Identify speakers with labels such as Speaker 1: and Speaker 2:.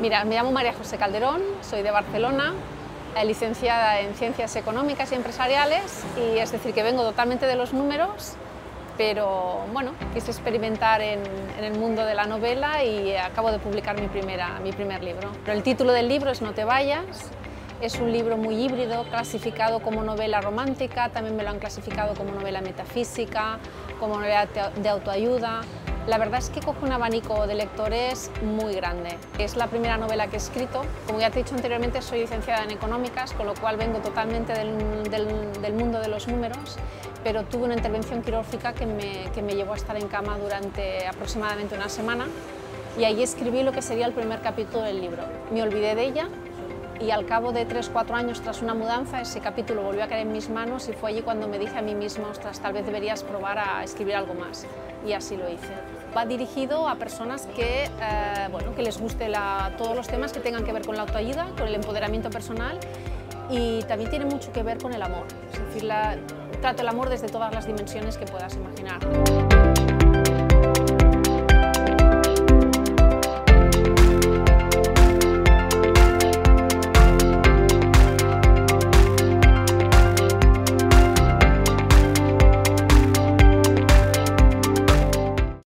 Speaker 1: Mira, me llamo María José Calderón, soy de Barcelona, eh, licenciada en Ciencias Económicas y Empresariales, y es decir, que vengo totalmente de los números, pero bueno, quise experimentar en, en, el mundo de la novela y acabo de publicar mi, primera, mi primer libro. Pero el título del libro es No te vayas, es un libro muy híbrido, clasificado como novela romántica, también me lo han clasificado como novela metafísica, como novela de autoayuda, la verdad es que coge un abanico de lectores muy grande. Es la primera novela que he escrito. Como ya te he dicho anteriormente, soy licenciada en económicas, con lo cual vengo totalmente del, mundo de los números, pero tuve una intervención quirúrgica que me, que me llevó a estar en cama durante aproximadamente una semana y ahí escribí lo que sería el primer capítulo del libro. Me olvidé de ella y al cabo de 3-4 años tras una mudanza ese capítulo volvió a caer en mis manos y fue allí cuando me dije a mí misma, ostras, tal vez deberías probar a escribir algo más y así lo hice. Va dirigido a personas que, eh, bueno, que les guste la, todos los temas que tengan que ver con la autoayuda, con el empoderamiento personal y también tiene mucho que ver con el amor, es decir, la, trato el amor desde todas las dimensiones que puedas imaginar.